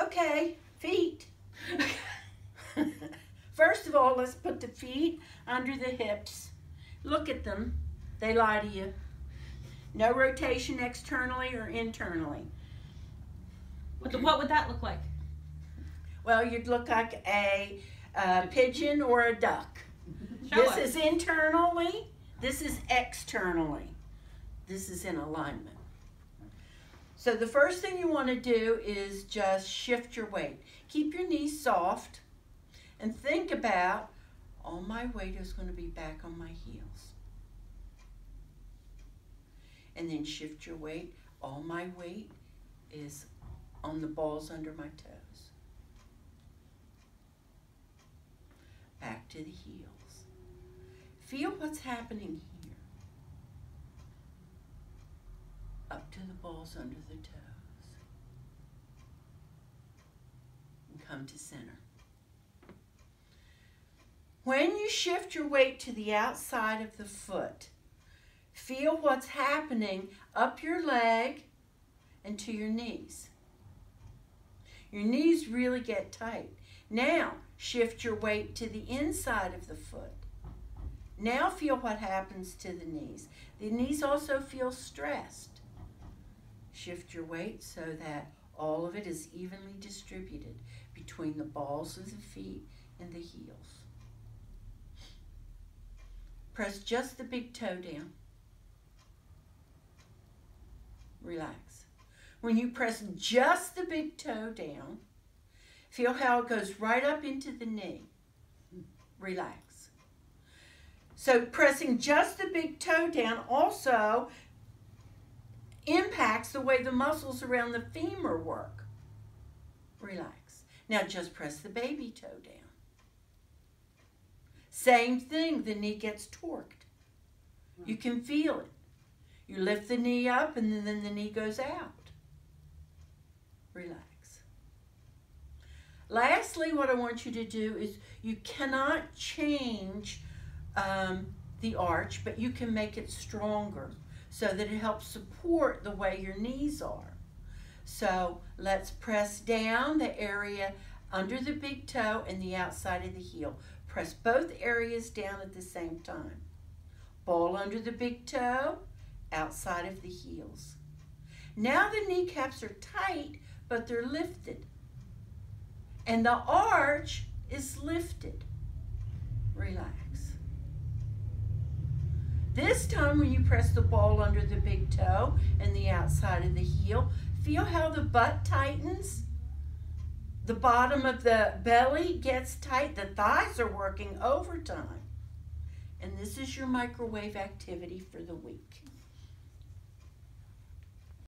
Okay, feet. First of all, let's put the feet under the hips. Look at them. They lie to you. No rotation externally or internally. What, the, what would that look like? Well, you'd look like a, uh, pigeon or a duck. Show this us. is internally. This is externally. This is in alignment. So the first thing you want to do is just shift your weight. Keep your knees soft and think about all my weight is going to be back on my heels. And then shift your weight. All my weight is on the balls under my toes. Back to the heels. Feel what's happening Up to the balls under the toes. And come to center. When you shift your weight to the outside of the foot, feel what's happening up your leg and to your knees. Your knees really get tight. Now, shift your weight to the inside of the foot. Now, feel what happens to the knees. The knees also feel stressed. Shift your weight so that all of it is evenly distributed between the balls of the feet and the heels. Press just the big toe down. Relax. When you press just the big toe down, feel how it goes right up into the knee. Relax. So pressing just the big toe down also impacts the way the muscles around the femur work. Relax. Now just press the baby toe down. Same thing, the knee gets torqued. You can feel it. You lift the knee up and then the knee goes out. Relax. Lastly, what I want you to do is you cannot change um, the arch, but you can make it stronger so that it helps support the way your knees are. So let's press down the area under the big toe and the outside of the heel. Press both areas down at the same time. Ball under the big toe, outside of the heels. Now the kneecaps are tight, but they're lifted. And the arch is lifted. Relax. This time when you press the ball under the big toe and the outside of the heel, feel how the butt tightens? The bottom of the belly gets tight. The thighs are working overtime. And this is your microwave activity for the week.